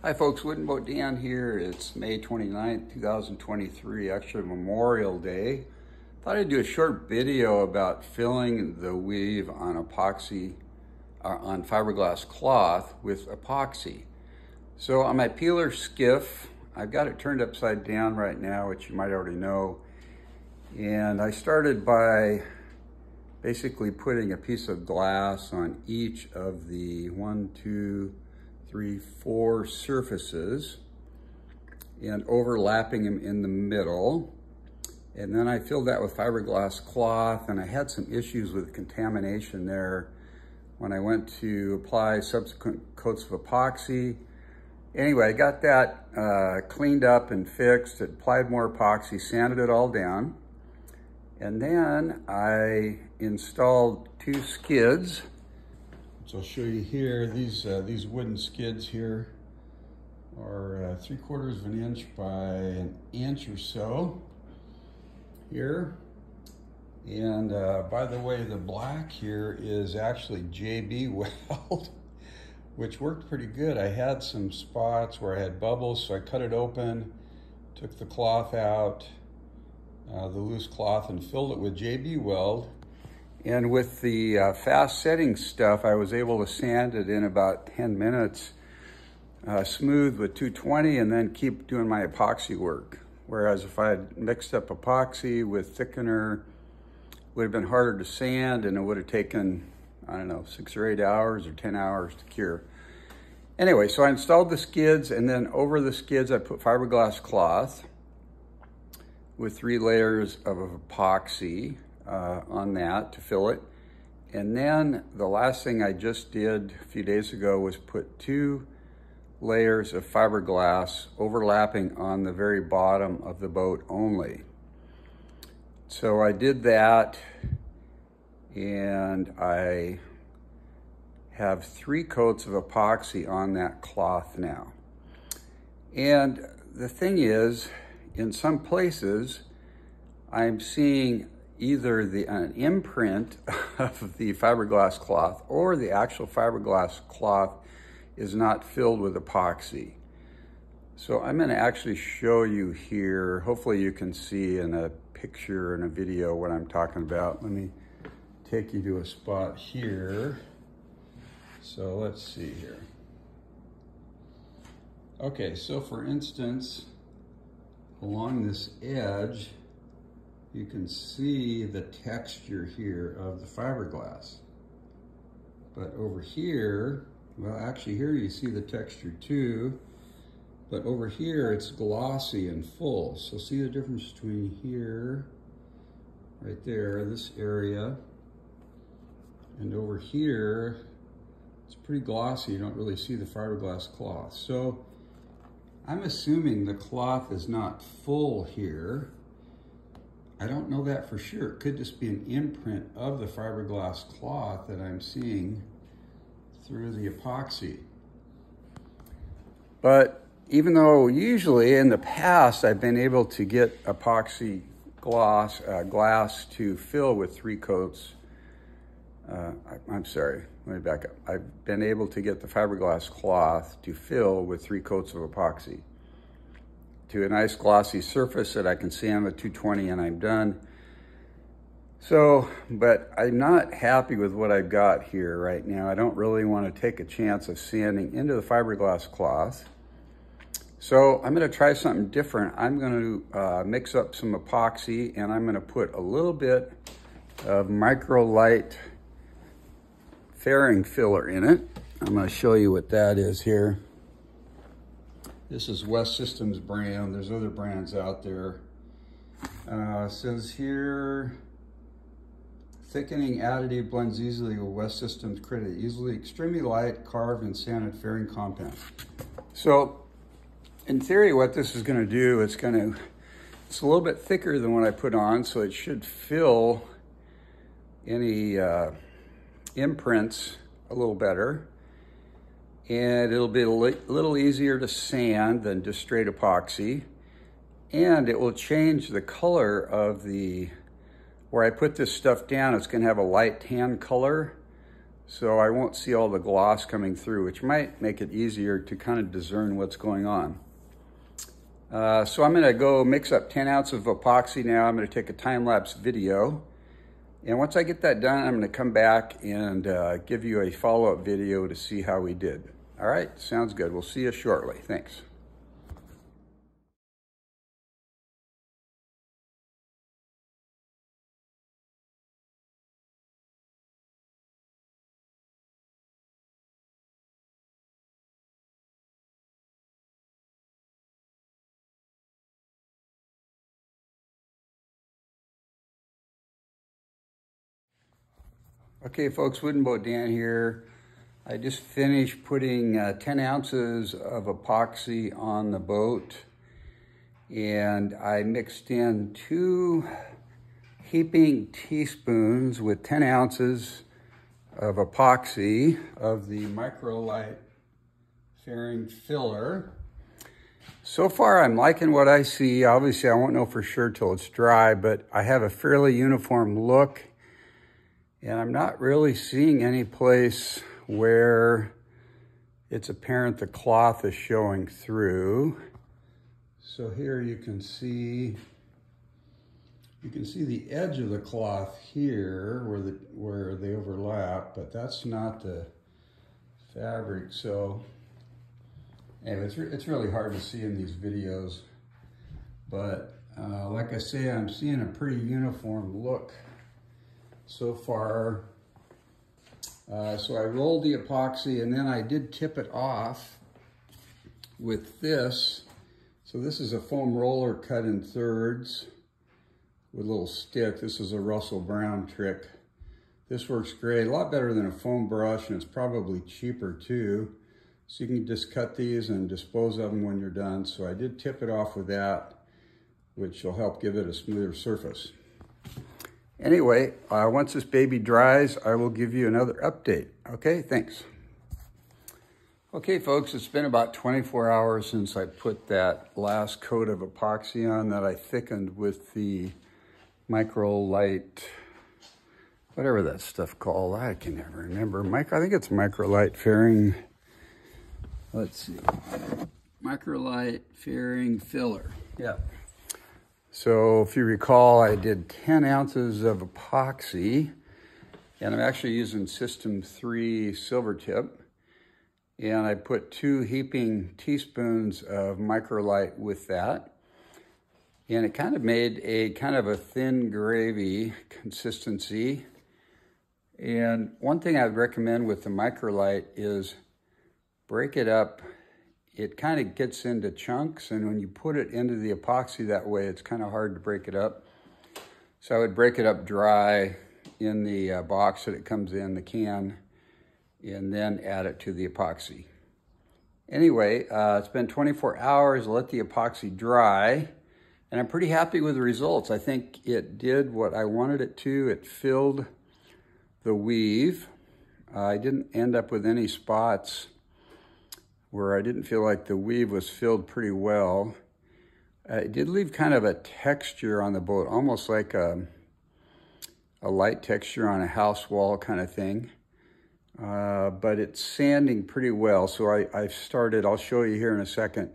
Hi folks, Wooden Boat Dan here. It's May 29th, 2023, actually Memorial Day. Thought I'd do a short video about filling the weave on epoxy, uh, on fiberglass cloth with epoxy. So on my peeler skiff, I've got it turned upside down right now, which you might already know. And I started by basically putting a piece of glass on each of the one, two, three, four surfaces and overlapping them in the middle. And then I filled that with fiberglass cloth and I had some issues with contamination there when I went to apply subsequent coats of epoxy. Anyway, I got that uh, cleaned up and fixed, applied more epoxy, sanded it all down. And then I installed two skids so I'll show you here, these, uh, these wooden skids here are uh, three quarters of an inch by an inch or so here. And uh, by the way, the black here is actually JB Weld, which worked pretty good. I had some spots where I had bubbles, so I cut it open, took the cloth out, uh, the loose cloth, and filled it with JB Weld. And with the uh, fast setting stuff, I was able to sand it in about 10 minutes, uh, smooth with 220, and then keep doing my epoxy work. Whereas if I had mixed up epoxy with thickener, would have been harder to sand and it would have taken, I don't know, six or eight hours or 10 hours to cure. Anyway, so I installed the skids and then over the skids, I put fiberglass cloth with three layers of epoxy uh, on that to fill it. And then the last thing I just did a few days ago was put two layers of fiberglass overlapping on the very bottom of the boat only. So I did that and I have three coats of epoxy on that cloth now. And the thing is, in some places, I'm seeing either the an imprint of the fiberglass cloth or the actual fiberglass cloth is not filled with epoxy. So I'm going to actually show you here. Hopefully you can see in a picture and a video what I'm talking about. Let me take you to a spot here. So let's see here. Okay, so for instance, along this edge, you can see the texture here of the fiberglass. But over here, well, actually here you see the texture too, but over here it's glossy and full. So see the difference between here, right there, this area, and over here, it's pretty glossy. You don't really see the fiberglass cloth. So I'm assuming the cloth is not full here. I don't know that for sure. It could just be an imprint of the fiberglass cloth that I'm seeing through the epoxy. But even though usually in the past I've been able to get epoxy gloss, uh, glass to fill with three coats, uh, I, I'm sorry, let me back up. I've been able to get the fiberglass cloth to fill with three coats of epoxy to a nice glossy surface that I can sand with 220 and I'm done. So, but I'm not happy with what I've got here right now. I don't really want to take a chance of sanding into the fiberglass cloth. So I'm going to try something different. I'm going to uh, mix up some epoxy and I'm going to put a little bit of Microlite fairing filler in it. I'm going to show you what that is here. This is West Systems brand. There's other brands out there. Uh, says here, thickening additive blends easily with West Systems credit. Easily, extremely light, carved and sanded fairing compound. So in theory, what this is gonna do, it's gonna, it's a little bit thicker than what I put on, so it should fill any uh, imprints a little better and it'll be a little easier to sand than just straight epoxy. And it will change the color of the, where I put this stuff down, it's gonna have a light tan color. So I won't see all the gloss coming through, which might make it easier to kind of discern what's going on. Uh, so I'm gonna go mix up 10 ounces of epoxy now. I'm gonna take a time-lapse video. And once I get that done, I'm gonna come back and uh, give you a follow-up video to see how we did. All right, sounds good. We'll see you shortly. Thanks. Okay, folks, Wooden Boat Dan here. I just finished putting uh, 10 ounces of epoxy on the boat and I mixed in two heaping teaspoons with 10 ounces of epoxy of the Microlite fairing filler. So far, I'm liking what I see. Obviously, I won't know for sure till it's dry, but I have a fairly uniform look and I'm not really seeing any place where it's apparent the cloth is showing through. So here you can see, you can see the edge of the cloth here where, the, where they overlap, but that's not the fabric. So anyway, it's, re it's really hard to see in these videos, but uh, like I say, I'm seeing a pretty uniform look so far. Uh, so I rolled the epoxy and then I did tip it off with this. So this is a foam roller cut in thirds with a little stick. This is a Russell Brown trick. This works great, a lot better than a foam brush and it's probably cheaper too. So you can just cut these and dispose of them when you're done. So I did tip it off with that, which will help give it a smoother surface. Anyway, uh, once this baby dries, I will give you another update. Okay, thanks. Okay, folks, it's been about 24 hours since I put that last coat of epoxy on that I thickened with the Microlite, whatever that stuff called. I can never remember. Mike, I think it's Microlite fairing. Let's see. Microlite fairing filler. Yeah. So if you recall, I did 10 ounces of epoxy and I'm actually using System 3 silver tip. And I put two heaping teaspoons of microlite with that. And it kind of made a kind of a thin gravy consistency. And one thing I'd recommend with the microlite is break it up it kind of gets into chunks and when you put it into the epoxy that way, it's kind of hard to break it up. So I would break it up dry in the uh, box that it comes in, the can, and then add it to the epoxy. Anyway, uh, it's been 24 hours, let the epoxy dry, and I'm pretty happy with the results. I think it did what I wanted it to. It filled the weave. Uh, I didn't end up with any spots where I didn't feel like the weave was filled pretty well. Uh, it did leave kind of a texture on the boat, almost like a, a light texture on a house wall kind of thing. Uh, but it's sanding pretty well. So I, I've started, I'll show you here in a second.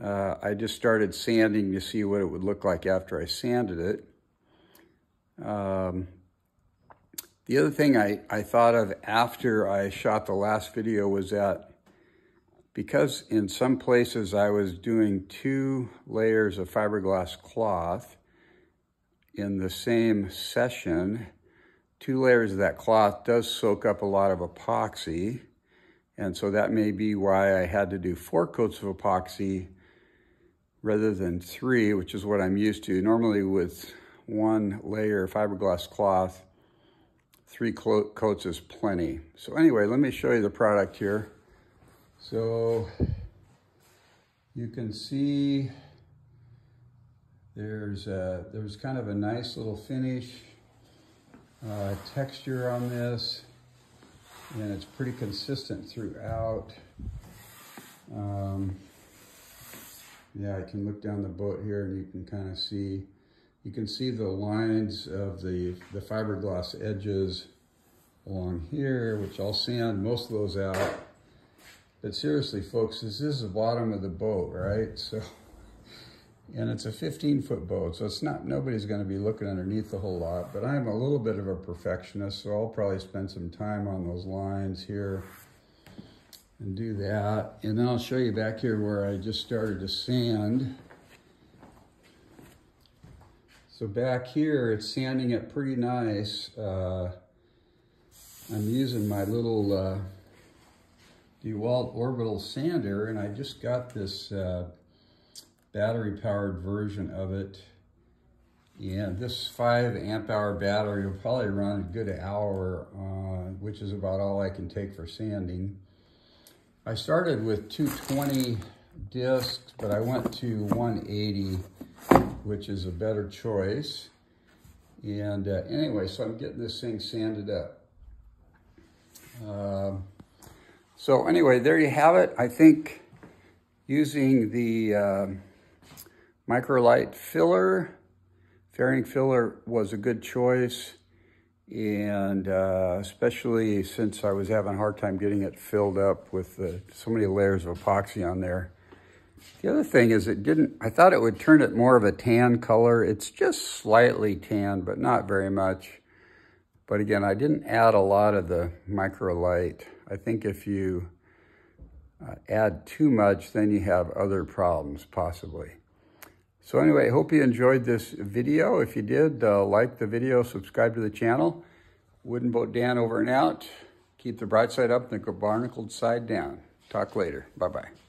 Uh, I just started sanding to see what it would look like after I sanded it. Um, the other thing I, I thought of after I shot the last video was that because in some places I was doing two layers of fiberglass cloth in the same session, two layers of that cloth does soak up a lot of epoxy. And so that may be why I had to do four coats of epoxy rather than three, which is what I'm used to. Normally with one layer of fiberglass cloth, three coats is plenty. So anyway, let me show you the product here. So you can see there's a, there's kind of a nice little finish uh, texture on this and it's pretty consistent throughout. Um, yeah, I can look down the boat here and you can kind of see, you can see the lines of the, the fiberglass edges along here, which I'll sand most of those out. But seriously, folks, this is the bottom of the boat, right? So, and it's a 15 foot boat, so it's not, nobody's gonna be looking underneath the whole lot, but I'm a little bit of a perfectionist, so I'll probably spend some time on those lines here and do that. And then I'll show you back here where I just started to sand. So back here, it's sanding it pretty nice. Uh, I'm using my little uh, DeWalt orbital sander and I just got this uh, battery powered version of it. And this five amp hour battery will probably run a good hour, uh, which is about all I can take for sanding. I started with 220 discs, but I went to 180 which is a better choice. And uh, anyway, so I'm getting this thing sanded up. Um, so anyway, there you have it. I think using the uh, Microlite filler, fairing filler was a good choice. And uh, especially since I was having a hard time getting it filled up with so many layers of epoxy on there. The other thing is it didn't, I thought it would turn it more of a tan color. It's just slightly tan, but not very much. But again, I didn't add a lot of the microlite. I think if you uh, add too much, then you have other problems, possibly. So anyway, I hope you enjoyed this video. If you did, uh, like the video, subscribe to the channel. Wooden Boat Dan over and out. Keep the bright side up and the barnacled side down. Talk later. Bye-bye.